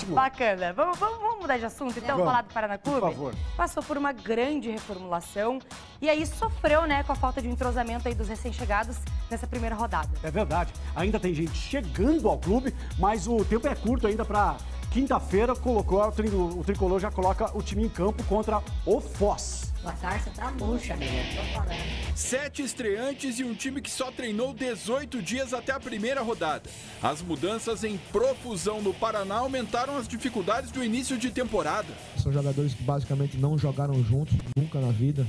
ótimo. Bacana. Vamos, vamos, vamos mudar de assunto, então, Vamos. falar do Paraná Clube? Por favor. Passou por uma grande reformulação e aí sofreu, né, com a falta de entrosamento aí dos recém-chegados nessa primeira rodada. É verdade. Ainda tem gente chegando ao clube, mas o tempo é curto ainda para quinta-feira. Colocou o tri- o tricolor já coloca o time em campo contra o Foz. A Tarsa tá murcha, menino. Falando. Sete estreantes e um time que só treinou 18 dias até a primeira rodada. As mudanças em profusão no Paraná aumentaram as dificuldades do início de temporada. São jogadores que basicamente não jogaram juntos nunca na vida.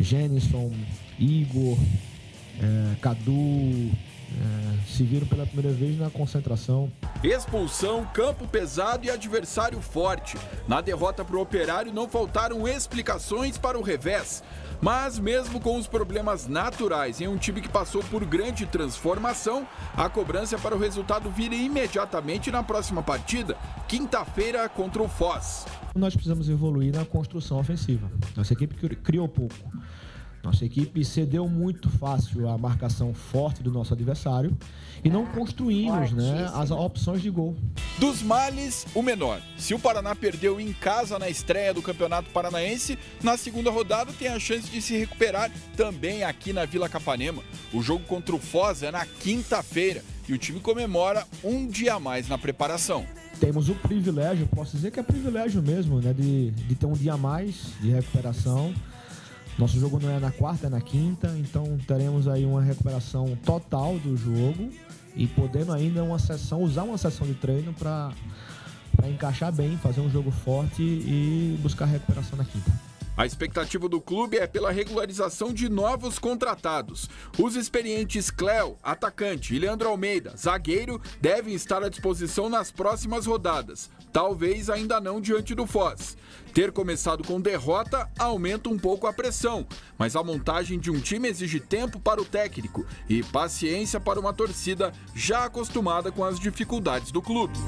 Jenison, Igor, eh, Cadu, eh, se viram pela primeira vez na concentração. Expulsão, campo pesado e adversário forte. Na derrota para o Operário não faltaram explicações para o revés. Mas mesmo com os problemas naturais em um time que passou por grande transformação, a cobrança para o resultado vira imediatamente na próxima partida, quinta-feira contra o Foz. Nós precisamos evoluir na construção ofensiva. Nossa equipe cri- criou pouco. Nossa equipe cedeu muito fácil a marcação forte do nosso adversário e não construímos né, as opções de gol. Dos males, o menor. Se o Paraná perdeu em casa na estreia do Campeonato Paranaense, na segunda rodada tem a chance de se recuperar também aqui na Vila Capanema. O jogo contra o Foz é na quinta-feira e o time comemora um dia a mais na preparação. Temos o privilégio, posso dizer que é privilégio mesmo, né, de, de ter um dia a mais de recuperação. Nosso jogo não é na quarta, é na quinta, então teremos aí uma recuperação total do jogo e podendo ainda uma sessão, usar uma sessão de treino para encaixar bem, fazer um jogo forte e buscar recuperação na quinta. A expectativa do clube é pela regularização de novos contratados. Os experientes Cléo, atacante, e Leandro Almeida, zagueiro, devem estar à disposição nas próximas rodadas. Talvez ainda não diante do Foz. Ter começado com derrota aumenta um pouco a pressão, mas a montagem de um time exige tempo para o técnico e paciência para uma torcida já acostumada com as dificuldades do clube.